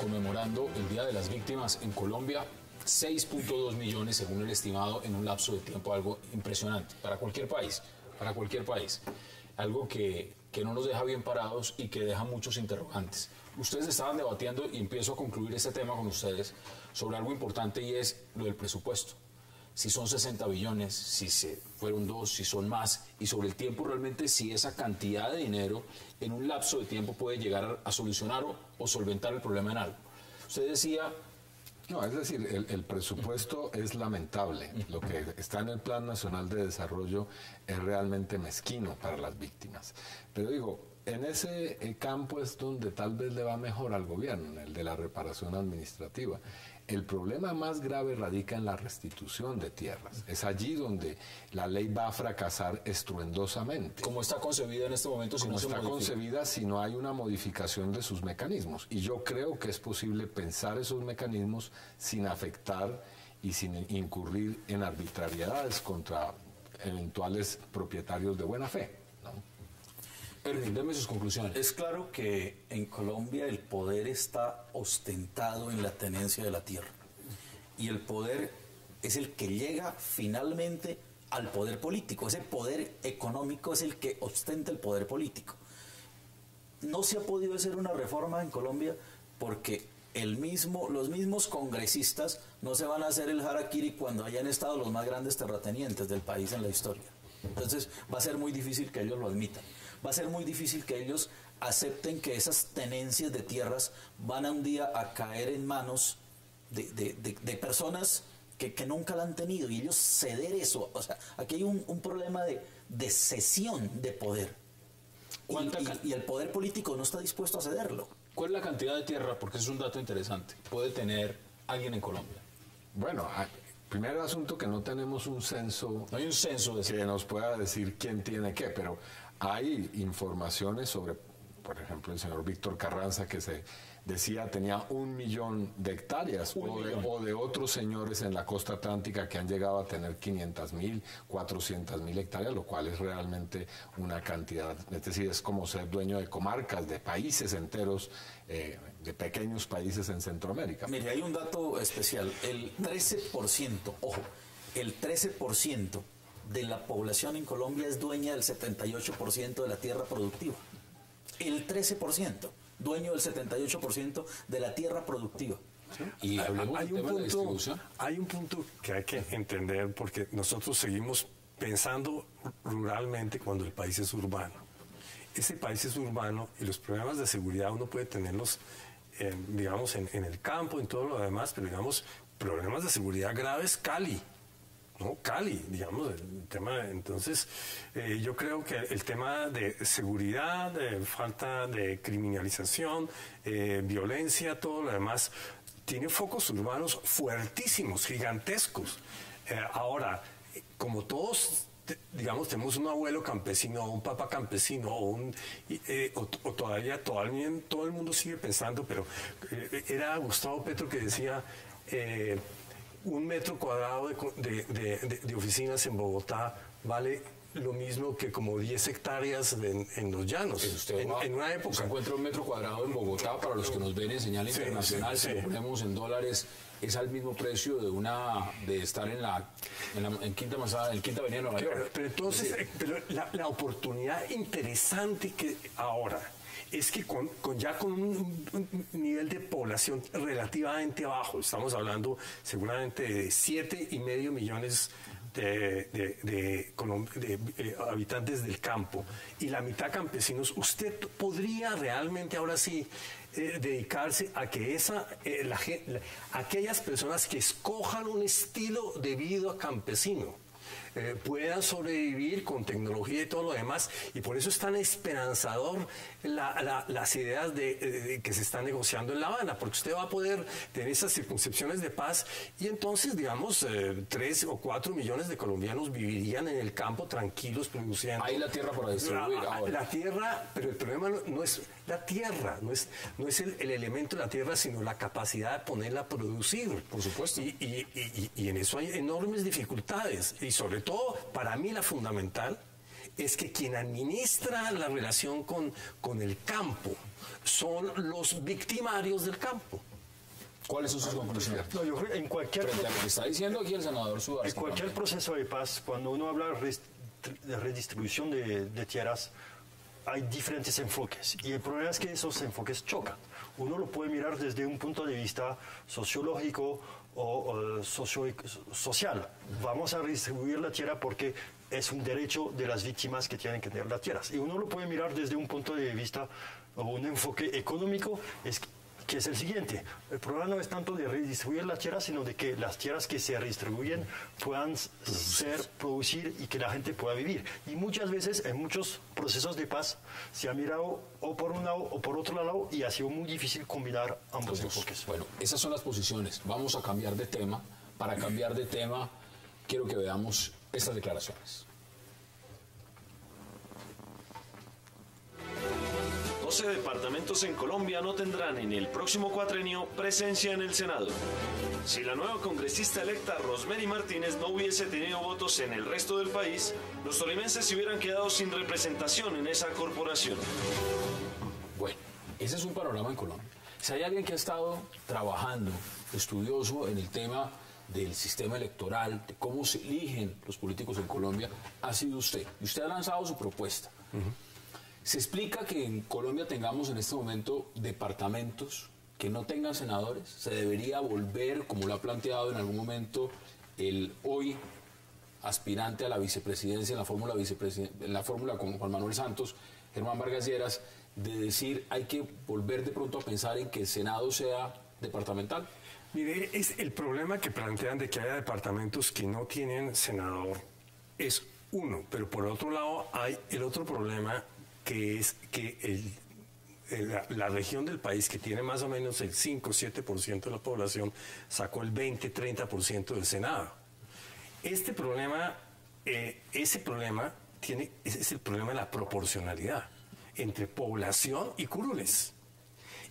conmemorando el Día de las Víctimas en Colombia. 6.2 millones según el estimado en un lapso de tiempo, algo impresionante para cualquier país, para cualquier país. Algo que, que no nos deja bien parados y que deja muchos interrogantes. Ustedes estaban debatiendo y empiezo a concluir este tema con ustedes sobre algo importante y es lo del presupuesto. Si son 60 billones, si se fueron dos, si son más, y sobre el tiempo realmente si esa cantidad de dinero en un lapso de tiempo puede llegar a, solucionar o, solventar el problema en algo. Usted decía no, es decir, el, el, presupuesto es lamentable. Lo que está en el Plan Nacional de Desarrollo es realmente mezquino para las víctimas. Pero digo, en ese eh, campo es donde tal vez le va mejor al gobierno, en el de la reparación administrativa. El problema más grave radica en la restitución de tierras. Es allí donde la ley va a fracasar estruendosamente. ¿Cómo está concebida en este momento si no se está concebida si no hay una modificación de sus mecanismos? Y yo creo que es posible pensar esos mecanismos sin afectar y sin incurrir en arbitrariedades contra eventuales propietarios de buena fe. Sus conclusiones. Es claro que en Colombia el poder está ostentado en la tenencia de la tierra. Y el poder es el que llega finalmente al poder político. Ese poder económico es el que ostenta el poder político. No se ha podido hacer una reforma en Colombia porque el mismo, los mismos congresistas no se van a hacer el harakiri cuando hayan estado los más grandes terratenientes del país en la historia. Entonces va a ser muy difícil que ellos lo admitan va a ser muy difícil que ellos acepten que esas tenencias de tierras van a un día a caer en manos de, personas que, nunca la han tenido y ellos ceder eso. O sea, aquí hay un, problema de, cesión de poder. Y, y, el poder político no está dispuesto a cederlo. ¿Cuál es la cantidad de tierra? Porque es un dato interesante. Puede tener alguien en Colombia. Bueno, primer asunto que no tenemos un censo. No hay un censo de que nos pueda decir quién tiene qué, pero hay informaciones sobre, por ejemplo, el señor Víctor Carranza que se decía tenía un millón de hectáreas o de, otros señores en la costa atlántica que han llegado a tener 500 mil, 400 mil hectáreas, lo cual es realmente una cantidad, es decir, es como ser dueño de comarcas, de países enteros, eh, de pequeños países en Centroamérica. Mire, hay un dato especial, el 13%, ojo, el 13% de la población en Colombia es dueña del 78% de la tierra productiva. El 13%, dueño del 78% de la tierra productiva. Y hay, un punto, hay un punto que hay que entender porque nosotros seguimos pensando ruralmente cuando el país es urbano. Ese país es urbano y los problemas de seguridad uno puede tenerlos, digamos, en, en, el campo, en todo lo demás, pero digamos, problemas de seguridad graves, Cali. ¿No? Cali, digamos, el tema. Entonces, eh, yo creo que el tema de seguridad, falta de criminalización, eh, violencia, todo lo demás, tiene focos urbanos fuertísimos, gigantescos. Eh, ahora, como todos digamos, tenemos un abuelo campesino, un papá campesino, o, un, o, todavía, todavía todo el mundo sigue pensando, pero era Gustavo Petro que decía, un metro cuadrado de, oficinas en Bogotá vale lo mismo que como 10 hectáreas en, los llanos. Usted en, una época. Se encuentra un metro cuadrado en Bogotá, para los que nos ven en señal internacional, si lo ponemos en dólares, es al mismo precio de una de estar en la en, Quinta Masada, en Quinta Avenida de Nueva York. Pero, entonces, pero la, la oportunidad interesante que ahora es que con, ya con un, nivel de población relativamente bajo, estamos hablando seguramente de siete y medio millones de, de, eh, habitantes del campo y la mitad campesinos, usted podría realmente ahora sí eh, dedicarse a que esa, eh, la, aquellas personas que escojan un estilo de vida campesino, eh, puedan sobrevivir con tecnología y todo lo demás. Y por eso es tan esperanzador las ideas de, que se están negociando en La Habana, porque usted va a poder tener esas circuncepciones de paz y entonces, digamos, eh, tres o cuatro millones de colombianos vivirían en el campo tranquilos produciendo. Hay la tierra para distribuir La tierra, pero el problema no, es la tierra, no es, no es el, elemento de la tierra, sino la capacidad de ponerla a producir. Por supuesto. Y, y en eso hay enormes dificultades. Y sobre todo, para mí la fundamental es que quien administra la relación con, con el campo son los victimarios del campo. ¿Cuáles son sus conclusiones? No, yo creo que en cualquier, Frente a lo que está diciendo aquí el senador Sudar. en cualquier proceso de paz, cuando uno habla de redistribución de, de tierras, hay diferentes enfoques. Y el problema es que esos enfoques chocan. Uno lo puede mirar desde un punto de vista sociológico o, socio- social. Vamos a redistribuir la tierra porque es un derecho de las víctimas que tienen que tener las tierras. Y uno lo puede mirar desde un punto de vista o un enfoque económico, es que es el siguiente. El problema no es tanto de redistribuir la tierra, sino de que las tierras que se redistribuyen puedan ser, producir y que la gente pueda vivir. Y muchas veces en muchos procesos de paz se ha mirado o por un lado o por otro lado y ha sido muy difícil combinar ambos enfoques. Bueno, esas son las posiciones. Vamos a cambiar de tema. Para cambiar de tema, quiero que veamos estas declaraciones. 12 departamentos en Colombia no tendrán en el próximo cuatrenio presencia en el Senado. Si la nueva congresista electa Rosemary Martínez no hubiese tenido votos en el resto del país, los tolimenses se hubieran quedado sin representación en esa corporación. Bueno, ese es un panorama en Colombia. Si hay alguien que ha estado trabajando, estudioso en el tema del sistema electoral, de cómo se eligen los políticos en Colombia, ha sido usted. Y usted ha lanzado su propuesta. Se explica que en Colombia tengamos en este momento departamentos que no tengan senadores. Se debería volver, como lo ha planteado en algún momento el hoy aspirante a la vicepresidencia en la fórmula en la fórmula con Juan Manuel Santos, Germán Vargas Lleras, de decir hay que volver de pronto a pensar en que el Senado sea departamental. Mire, es el problema que plantean de que haya departamentos que no tienen senador es uno, pero por otro lado hay el otro problema que es que la, región del país que tiene más o menos el 5-7% de la población sacó el 20-30% del Senado. Este problema, eh, ese problema tiene, es el problema de la proporcionalidad entre población y curules.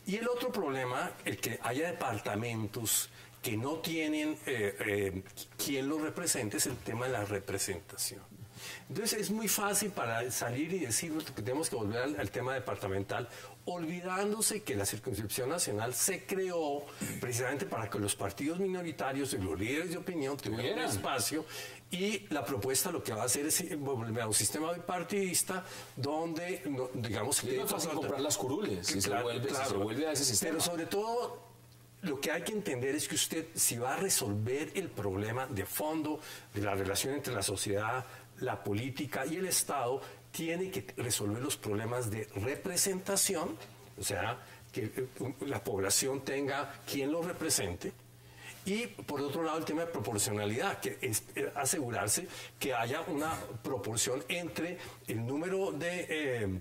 Y el otro problema, el que haya departamentos que no tienen eh, eh, quien los represente, es el tema de la representación. Entonces es muy fácil para salir y decir que tenemos que volver al, al tema departamental, olvidándose que la circunscripción nacional se creó precisamente para que los partidos minoritarios y los líderes de opinión tuvieran un espacio y la propuesta lo que va a hacer es volver a un sistema bipartidista donde, no- digamos, Y es fácil comprar las curules si, se Claro, vuelve, claro. se vuelve a ese sistema. Pero sobre todo, lo que hay que entender es que usted, si va a resolver el problema de fondo de la relación entre la sociedad, la política y el Estado, tiene que resolver los problemas de representación, o sea, que eh, la población tenga quien lo represente. Y por otro lado el tema de proporcionalidad, que es eh, asegurarse que haya una proporción entre el número de, eh,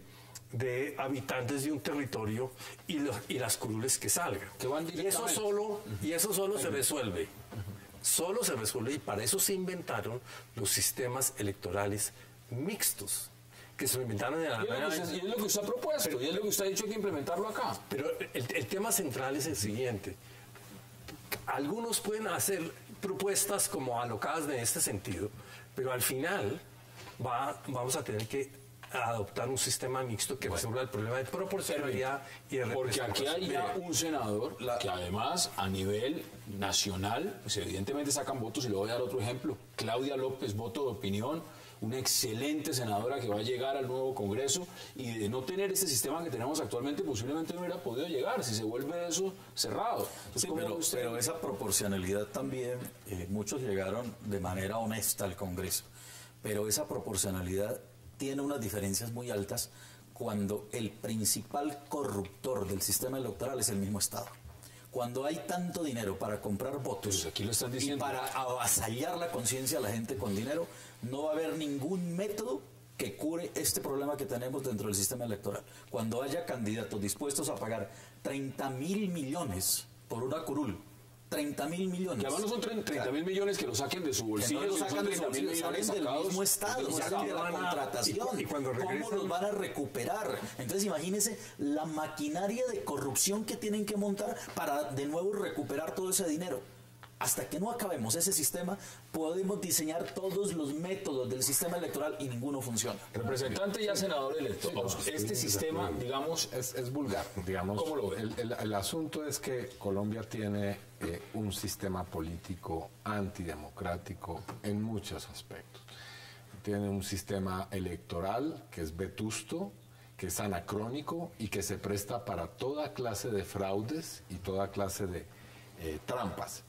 de habitantes de un territorio y, los- y las curules que salgan. Que van y eso solo, y eso solo se resuelve. Solo se resuelve y para eso se inventaron los sistemas electorales mixtos, que se inventaron de la Y es, usted, y es lo que usted ha propuesto, y es lo que usted ha dicho hay que implementarlo acá. pero el, el tema central es el siguiente. Algunos pueden hacer propuestas como alocadas en este sentido, pero al final va- vamos a tener que adoptar un sistema mixto que resuelva el problema de proporcionalidad y de Porque aquí hay ya un senador que además a nivel nacional, pues evidentemente sacan votos y le voy a dar otro ejemplo. Claudia López, voto de opinión, una excelente senadora que va a llegar al nuevo Congreso y de no tener este sistema que tenemos actualmente posiblemente no hubiera podido llegar si se vuelve eso cerrado. Entonces, Sí, ¿cómo pero, ve usted? pero esa proporcionalidad también, eh, muchos llegaron de manera honesta al Congreso, pero esa proporcionalidad tiene unas diferencias muy altas cuando el principal corruptor del sistema electoral es el mismo Estado. Cuando hay tanto dinero para comprar votos Pues aquí lo están y para avasallar la conciencia a la gente con dinero, no va a haber ningún método que cure este problema que tenemos dentro del sistema electoral. Cuando haya candidatos dispuestos a pagar 30 mil millones por una curul, 30 mil millones. Que además no son 30 mil millones que lo saquen de su Que bolsillo, no lo sacan de su 30 mil bolsillo, salen del mismo Estado, mismo salen de la contratación. Y y cuando ¿Cómo regresan- los van a recuperar? Entonces imagínense la maquinaria de corrupción que tienen que montar para de nuevo recuperar todo ese dinero. Hasta que no acabemos ese sistema, podemos diseñar todos los métodos del sistema electoral y ninguno funciona. Representante ya senador electo, este sistema, digamos, es, es vulgar, digamos. ¿Cómo lo ve? El, el- el asunto es que Colombia tiene eh, un sistema político antidemocrático en muchos aspectos. Tiene un sistema electoral que es vetusto, que es anacrónico y que se presta para toda clase de fraudes y toda clase de eh, trampas.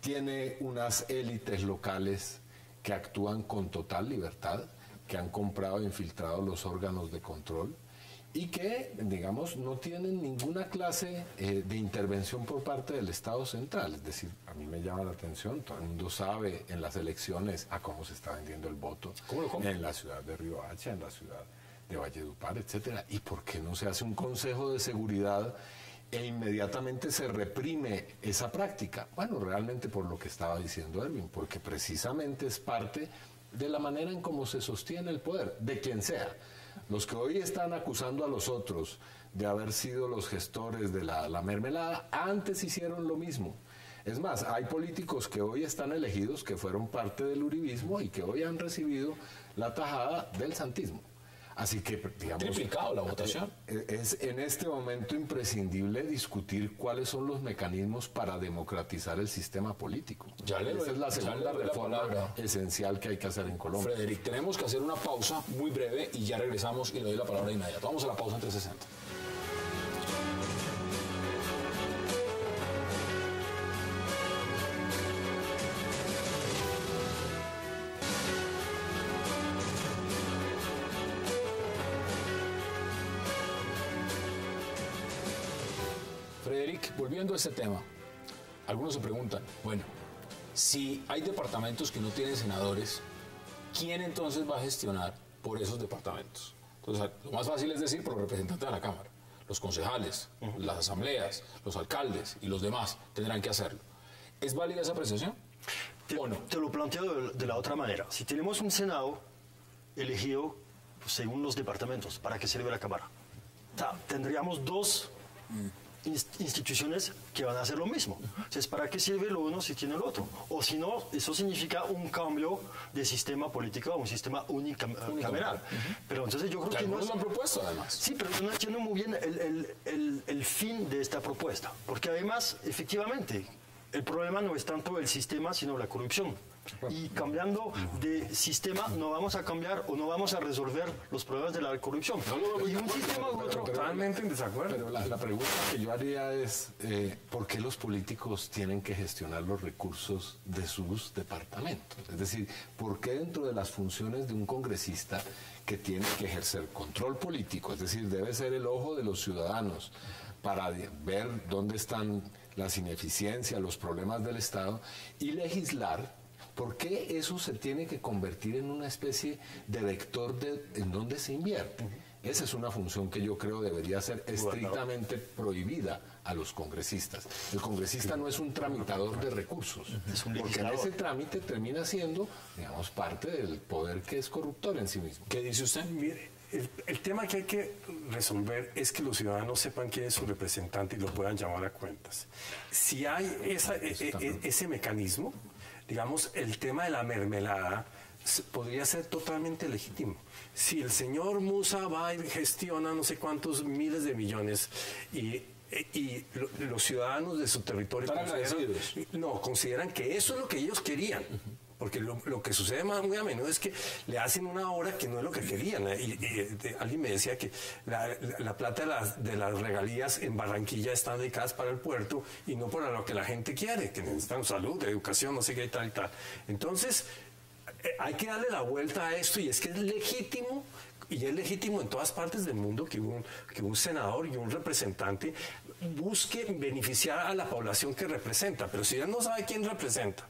Tiene unas élites locales que actúan con total libertad, que han comprado e infiltrado los órganos de control y que, digamos, no tienen ninguna clase eh, de intervención por parte del Estado central. Es decir, a mí me llama la atención, todo el mundo sabe en las elecciones a cómo se está vendiendo el voto ¿Cómo lo en la ciudad de Riohacha, en la ciudad de Valledupar, etcétera. ¿Y por qué no se hace un consejo de seguridad e inmediatamente se reprime esa práctica? Bueno, realmente por lo que estaba diciendo Erwin, porque precisamente es parte de la manera en cómo se sostiene el poder, de quien sea. Los que hoy están acusando a los otros de haber sido los gestores de la, la mermelada, antes hicieron lo mismo. Es más, hay políticos que hoy están elegidos que fueron parte del uribismo y que hoy han recibido la tajada del santismo. Así que, digamos... Triplicado la votación. eh, Es en este momento imprescindible discutir cuáles son los mecanismos para democratizar el sistema político. Ya le Esa doy- es la segunda la reforma esencial que hay que hacer en Colombia. Frederic, tenemos que hacer una pausa muy breve y ya regresamos y le doy la palabra de inmediato. Vamos a la pausa en 360. A este tema, algunos se preguntan, bueno, si hay departamentos que no tienen senadores, ¿quién entonces va a gestionar por esos departamentos? Entonces, lo más fácil es decir por los representantes de la Cámara. Los concejales, las asambleas, los alcaldes y los demás tendrán que hacerlo. ¿Es válida esa apreciación? Te, ¿O no? te lo planteo de, la otra manera. Si tenemos un Senado elegido según los departamentos, ¿para qué sirve la Cámara? Tendríamos dos inst- instituciones que van a hacer lo mismo. Entonces, ¿para qué sirve lo uno si tiene el otro? O si no, eso significa un cambio de sistema político a un sistema unicameral. Pero entonces yo creo Que que no es... lo han propuesto además. Sí, pero yo no entiendo muy bien el, el- el- el fin de esta propuesta, porque además, efectivamente, el problema no es tanto el sistema, sino la corrupción. Y cambiando de sistema no vamos a cambiar o no vamos a resolver los problemas de la corrupción. Y un sistema u otro... Totalmente en desacuerdo. Pero la, la pregunta que yo haría es, eh, ¿por qué los políticos tienen que gestionar los recursos de sus departamentos? Es decir, ¿por qué dentro de las funciones de un congresista que tiene que ejercer control político, es decir, debe ser el ojo de los ciudadanos para ver dónde están las ineficiencias, los problemas del Estado y legislar? ¿Por qué eso se tiene que convertir en una especie de vector de en dónde se invierte? Esa es una función que yo creo debería ser estrictamente prohibida a los congresistas. El congresista no es un tramitador de recursos, Es un porque en ese trámite termina siendo, digamos, parte del poder que es corruptor en sí mismo. ¿Qué dice usted? Mire, el, el tema que hay que resolver es que los ciudadanos sepan quién es su representante y lo puedan llamar a cuentas. Si hay esa- e- e- ese mecanismo, digamos, el tema de la mermelada podría ser totalmente legítimo. Si el señor Musa va y gestiona no sé cuántos miles de millones y y lo- los ciudadanos de su territorio agradecidos. no, consideran que eso es lo que ellos querían. Porque lo, que sucede más, muy a menudo es que le hacen una obra que no es lo que querían. ¿eh? Y, de- alguien me decía que la plata de las, de las regalías en Barranquilla están dedicadas para el puerto y no para lo que la gente quiere, que necesitan salud, educación, no sé qué y tal y tal. Entonces, eh, hay que darle la vuelta a esto y es que es legítimo y es legítimo en todas partes del mundo que un, que un senador y un representante busque beneficiar a la población que representa, pero si él no sabe quién representa,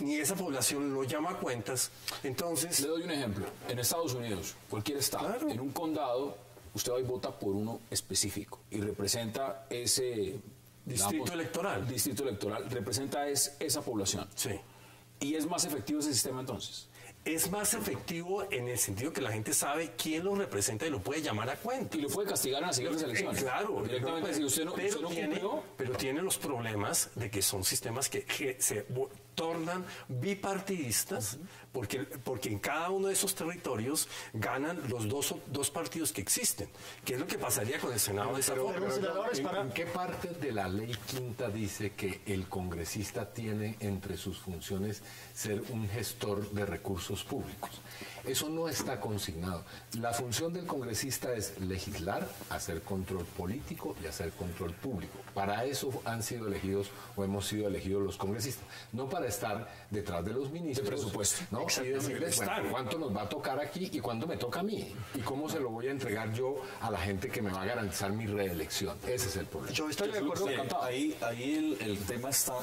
ni esa población lo llama a cuentas, entonces... Le doy un ejemplo. En Estados Unidos, cualquier estado, Claro. en un condado, usted va y vota por uno específico y representa ese Distrito electoral. Distrito electoral representa es, esa población. Sí. Y es más efectivo ese sistema entonces. es más efectivo en el sentido que la gente sabe quién lo representa y lo puede llamar a cuenta. Y lo puede castigar en las siguientes elecciones. Eh, claro, Directamente, no, si usted no, pero, usted no tiene, cumplió, pero tiene los problemas de que son sistemas que, que se tornan bipartidistas, porque, porque en cada uno de esos territorios ganan los dos, dos partidos que existen, que es lo que pasaría con el Senado de esa Pero, forma. Pero, pero, senadores, ¿en, para- en qué parte de la ley quinta dice que el congresista tiene entre sus funciones ser un gestor de recursos públicos? Eso no está consignado. La función del congresista es legislar, hacer control político y hacer control público. Para eso han sido elegidos o hemos sido elegidos los congresistas, no para estar detrás de los ministros. De presupuesto. ¿no? Y decirles, bueno, cuánto nos va a tocar aquí y cuándo me toca a mí. Y cómo se lo voy a entregar yo a la gente que me va a garantizar mi reelección. Ese es el problema. Yo estoy de acuerdo. Sí, ahí ahí el, el tema está,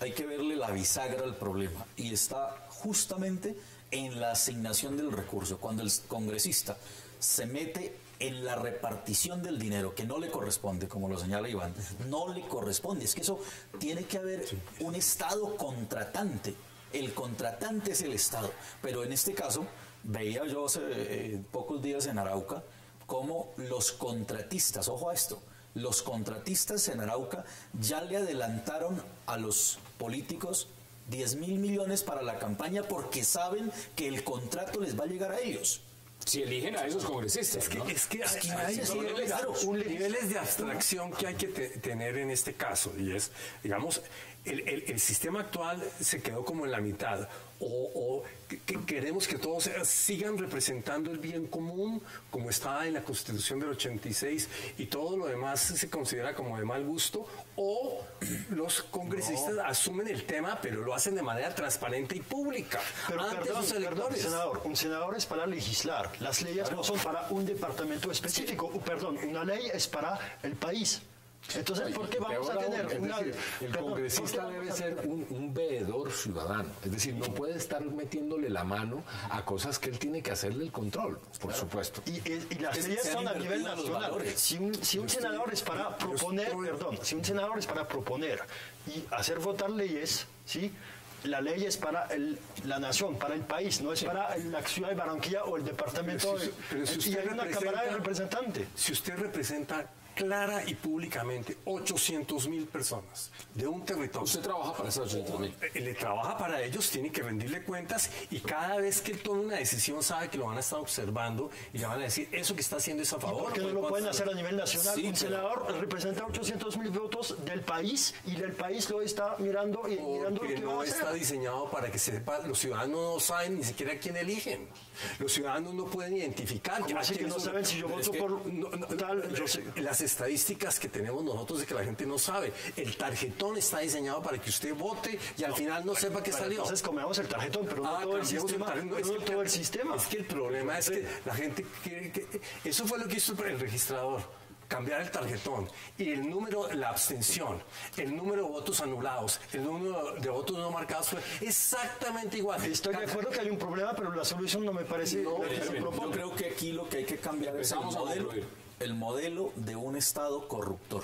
hay que verle la bisagra al problema y está justamente en la asignación del recurso. Cuando el congresista se mete en la repartición del dinero que no le corresponde, como lo señala Iván, no le corresponde. Es que eso tiene que haber un Estado contratante. El contratante es el Estado. Pero en este caso, veía yo hace eh, pocos días en Arauca cómo los contratistas, ojo a esto, los contratistas en Arauca ya le adelantaron a los políticos 10 mil millones para la campaña porque saben que el contrato les va a llegar a ellos. si eligen a esos congresistas, Es que, ¿no? es que Es que hay, niveles, claro. un- niveles de abstracción que hay que te- tener en este caso. Y es, digamos, el, el- el sistema actual se quedó como en la mitad. O, o que- que queremos que todos sigan representando el bien común, como está en la Constitución del 86, y todo lo demás se considera como de mal gusto. O los congresistas asumen el tema, pero lo hacen de manera transparente y pública. Pero ante perdón, los perdón, electores. senador, un senador es para legislar. Las leyes no son para un departamento específico. Perdón, una ley es para el país. Entonces, ¿por qué vamos a aún, tener es una... decir, el perdón, ¿por qué congresista debe ser un, un veedor ciudadano. Es decir, no puede estar metiéndole la mano a cosas que él tiene que hacerle el control, por supuesto. Y, y- y las Es- leyes son a nivel nacional. Si un, si un senador es para proponer, perdón, si un senador es para proponer y hacer votar leyes, ¿sí? La ley es para el- la nación, para el país, no es para la ciudad de Barranquilla o el departamento. Pero si- de- pero si y hay una cámara de representantes. Si usted representa clara y públicamente 800 mil personas de un territorio, Usted trabaja para esos 800 mil. le trabaja para ellos, tiene que rendirle cuentas y cada vez que él tome una decisión sabe que lo van a estar observando y le van a decir, eso que está haciendo es a favor. ¿Por qué o no lo contra". pueden hacer a nivel nacional? Sí, un pero- senador representa 800 mil votos del país y el país lo está mirando y mirando lo Porque que va no a hacer. está diseñado para que sepa, los ciudadanos no saben ni siquiera quién eligen. Los ciudadanos no pueden identificar. ¿Cómo a así que quiénes no son- saben si yo voto es que por no- no- tal? Yo sé. Las estadísticas que tenemos nosotros de que la gente no sabe. El tarjetón está diseñado para que usted vote y al final no sepa qué salió. Entonces comemos el tarjetón, pero no Ah, todo el el sistema. pero Es que- todo el sistema. Es que el problema es que la gente quiere que... Eso fue lo que hizo el registrador. Cambiar el tarjetón y el número, la abstención, el número de votos anulados, el número de votos no marcados fue exactamente igual. Estoy de acuerdo que hay un problema, pero la solución no me parece No, la que se Yo creo que aquí lo que hay que cambiar es el modelo. El modelo de un Estado corruptor.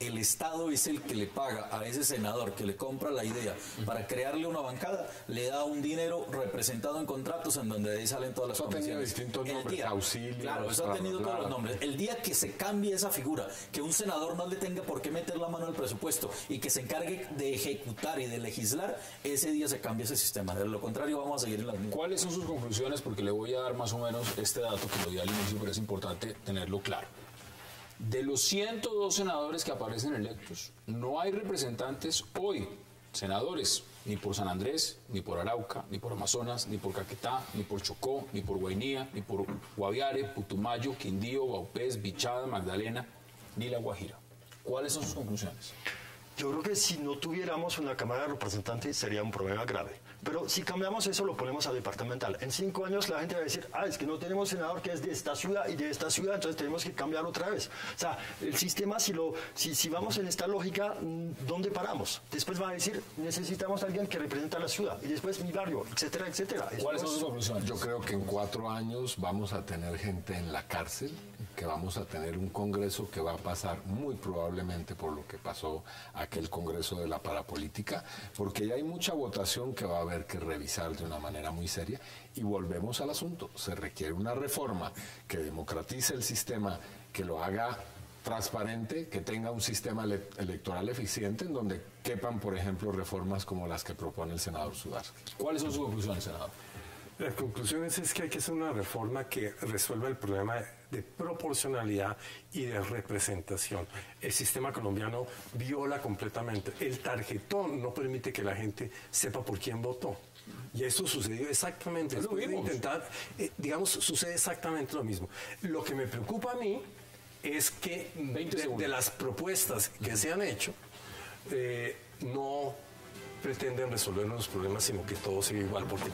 El Estado es el que le paga a ese senador que le compra la idea para crearle una bancada, le da un dinero representado en contratos en donde de ahí salen todas las Eso ha tenido distintos El nombres, auxilios, Claro, eso ha tenido todos los nombres. El día que se cambie esa figura, que un senador no le tenga por qué meter la mano al presupuesto y que se encargue de ejecutar y de legislar, ese día se cambia ese sistema. De lo contrario, vamos a seguir en las mismas. ¿Cuáles son sus conclusiones? Porque le voy a dar más o menos este dato que lo di al inicio, pero es importante tenerlo claro. De los 102 senadores que aparecen electos, no hay representantes hoy, senadores, ni por San Andrés, ni por Arauca, ni por Amazonas, ni por Caquetá, ni por Chocó, ni por Guainía, ni por Guaviare, Putumayo, Quindío, Baupés, Bichada, Magdalena, ni La Guajira. ¿Cuáles son sus conclusiones? Yo creo que si no tuviéramos una Cámara de Representantes sería un problema grave. Pero si cambiamos eso, lo ponemos a departamental. En cinco años la gente va a decir, ah, es que no tenemos senador que es de esta ciudad y de esta ciudad, entonces tenemos que cambiar otra vez. O sea, el sistema, si, lo, si, si vamos en esta lógica, mm, ¿dónde paramos? Después va a decir, necesitamos a alguien que represente a la ciudad, y después mi barrio, etcétera, etcétera. ¿Cuáles es- son sus conclusiones? Yo creo que en cuatro años vamos a tener gente en la cárcel, que vamos a tener un Congreso que va a pasar muy probablemente por lo que pasó aquel Congreso de la parapolítica, porque ya hay mucha votación que va a haber que revisar de una manera muy seria. Y volvemos al asunto. Se requiere una reforma que democratice el sistema, que lo haga transparente, que tenga un sistema electoral eficiente en donde quepan, por ejemplo, reformas como las que propone el senador Sudar. ¿Cuáles son sus conclusiones, senador? La conclusión es, que hay que hacer una reforma que resuelva el problema de proporcionalidad y de representación. El sistema colombiano viola completamente. El tarjetón no permite que la gente sepa por quién votó. Y eso sucedió exactamente. Lo intentar, eh, digamos, sucede exactamente lo mismo. Lo que me preocupa a mí es que de, las propuestas que se han hecho, eh, no pretenden resolver los problemas, sino que todo sigue igual, porque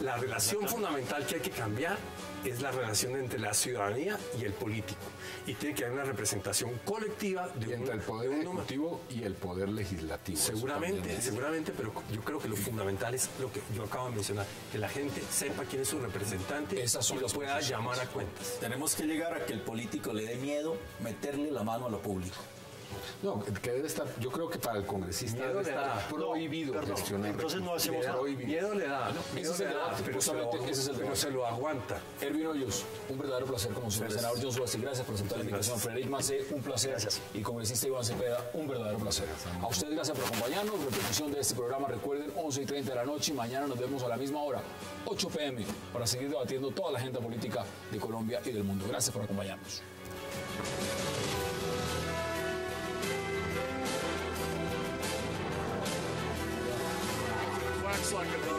la, relación fundamental que hay que cambiar es la relación entre la ciudadanía y el político. Y tiene que haber una representación colectiva de entre el poder ejecutivo y el poder legislativo. Seguramente, seguramente, pero yo creo que lo fundamental es lo que yo acabo de mencionar, que la gente sepa quién es su representante y lo pueda llamar a cuentas. Tenemos que llegar a que el político le dé miedo meterle la mano a lo público. No, que debe estar, yo creo que para el congresista miedo debe estar prohibido gestionar. Entonces no hacemos Miedo le da, ese es el debate, pero, se lo, ese es el pero se lo aguanta. Ervin Hoyos, un verdadero placer como su senador John Suárez, gracias por aceptar la invitación. Frederic Macé, un placer. Gracias. Y congresista Iván Cepeda, un verdadero placer. A ustedes gracias por acompañarnos. Repetición de este programa, recuerden, 11 y 30 de la noche mañana nos vemos a la misma hora, 8 pm, para seguir debatiendo toda la agenda política de Colombia y del mundo. Gracias por acompañarnos. Like a